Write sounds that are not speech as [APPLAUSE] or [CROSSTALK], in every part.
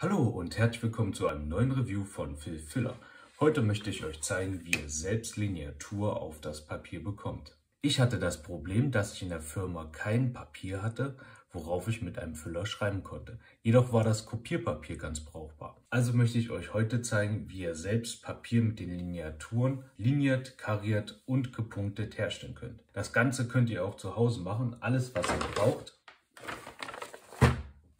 Hallo und herzlich willkommen zu einem neuen Review von Phil Filler. Heute möchte ich euch zeigen, wie ihr selbst Lineatur auf das Papier bekommt. Ich hatte das Problem, dass ich in der Firma kein Papier hatte, worauf ich mit einem Füller schreiben konnte. Jedoch war das Kopierpapier ganz brauchbar. Also möchte ich euch heute zeigen, wie ihr selbst Papier mit den Lineaturen liniert, kariert und gepunktet herstellen könnt. Das Ganze könnt ihr auch zu Hause machen. Alles, was ihr braucht,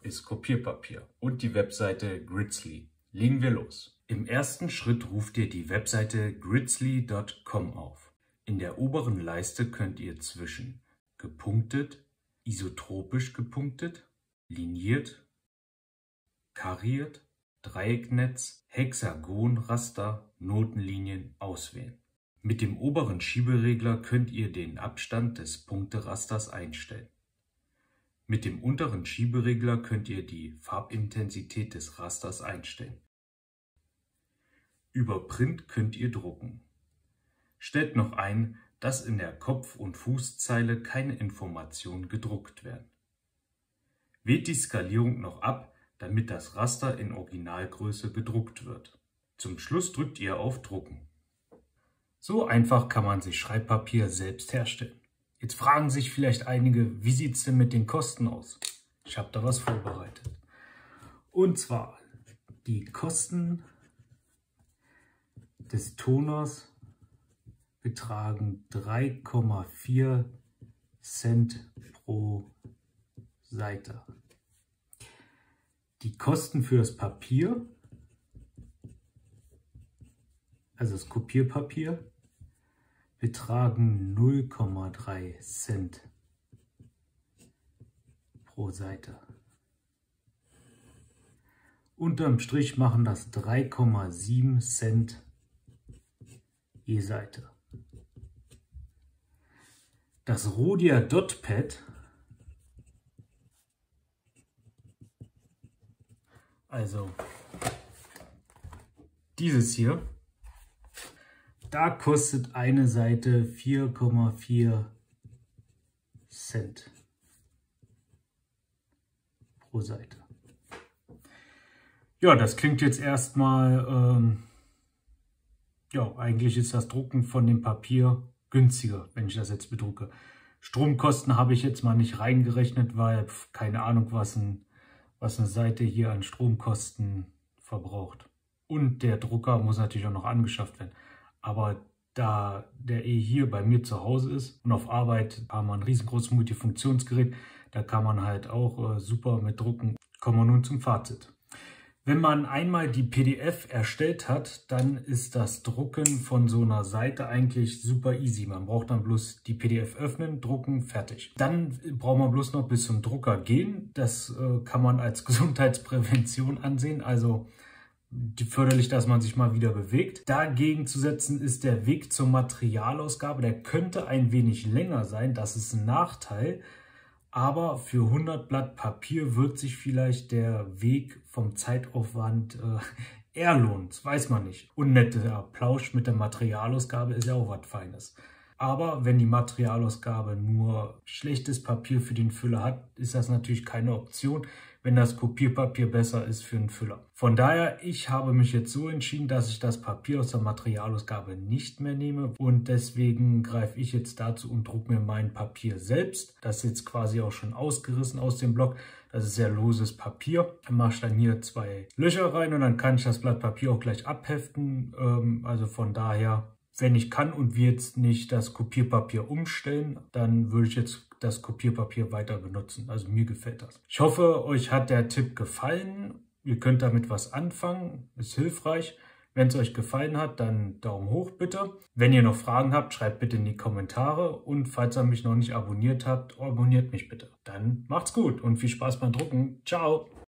ist Kopierpapier und die Webseite Grizzly. Legen wir los. Im ersten Schritt ruft ihr die Webseite grizzly.com auf. In der oberen Leiste könnt ihr zwischen gepunktet, isotropisch gepunktet, liniert, kariert, Dreiecknetz, Hexagonraster, Notenlinien auswählen. Mit dem oberen Schieberegler könnt ihr den Abstand des Punkterasters einstellen. Mit dem unteren Schieberegler könnt ihr die Farbintensität des Rasters einstellen. Über Print könnt ihr drucken. Stellt noch ein, dass in der Kopf- und Fußzeile keine Informationen gedruckt werden. Wählt die Skalierung noch ab, damit das Raster in Originalgröße gedruckt wird. Zum Schluss drückt ihr auf Drucken. So einfach kann man sich Schreibpapier selbst herstellen. Jetzt fragen sich vielleicht einige, wie sieht es denn mit den Kosten aus? Ich habe da was vorbereitet. Und zwar die Kosten des Toners betragen 3,4 Cent pro Seite. Die Kosten für das Papier, also das Kopierpapier, betragen 0,3 Cent pro Seite. Unterm Strich machen das 3,7 Cent je Seite. Das Rhodia Dot Pad, also dieses hier, da kostet eine Seite 4,4 Cent pro Seite. Ja, das klingt jetzt erstmal, ähm, ja, eigentlich ist das Drucken von dem Papier günstiger, wenn ich das jetzt bedrucke. Stromkosten habe ich jetzt mal nicht reingerechnet, weil keine Ahnung, was, ein, was eine Seite hier an Stromkosten verbraucht. Und der Drucker muss natürlich auch noch angeschafft werden. Aber da der eh hier bei mir zu Hause ist und auf Arbeit haben wir ein riesengroßes Multifunktionsgerät, da kann man halt auch äh, super mit drucken. Kommen wir nun zum Fazit. Wenn man einmal die PDF erstellt hat, dann ist das Drucken von so einer Seite eigentlich super easy. Man braucht dann bloß die PDF öffnen, drucken, fertig. Dann braucht man bloß noch bis zum Drucker gehen. Das äh, kann man als [LAUGHS] Gesundheitsprävention ansehen. Also förderlich, dass man sich mal wieder bewegt. Dagegen zu setzen ist der Weg zur Materialausgabe. Der könnte ein wenig länger sein, das ist ein Nachteil. Aber für 100 Blatt Papier wird sich vielleicht der Weg vom Zeitaufwand äh, eher lohnen. Das weiß man nicht. Und netter Plausch mit der Materialausgabe ist ja auch was Feines. Aber wenn die Materialausgabe nur schlechtes Papier für den Füller hat, ist das natürlich keine Option wenn das Kopierpapier besser ist für einen Füller. Von daher, ich habe mich jetzt so entschieden, dass ich das Papier aus der Materialausgabe nicht mehr nehme und deswegen greife ich jetzt dazu und drucke mir mein Papier selbst. Das ist jetzt quasi auch schon ausgerissen aus dem Block. Das ist sehr loses Papier. Dann mache ich dann hier zwei Löcher rein und dann kann ich das Blatt Papier auch gleich abheften. Ähm, also von daher wenn ich kann und wir jetzt nicht das Kopierpapier umstellen, dann würde ich jetzt das Kopierpapier weiter benutzen. Also mir gefällt das. Ich hoffe, euch hat der Tipp gefallen. Ihr könnt damit was anfangen, ist hilfreich. Wenn es euch gefallen hat, dann Daumen hoch bitte. Wenn ihr noch Fragen habt, schreibt bitte in die Kommentare. Und falls ihr mich noch nicht abonniert habt, abonniert mich bitte. Dann macht's gut und viel Spaß beim Drucken. Ciao!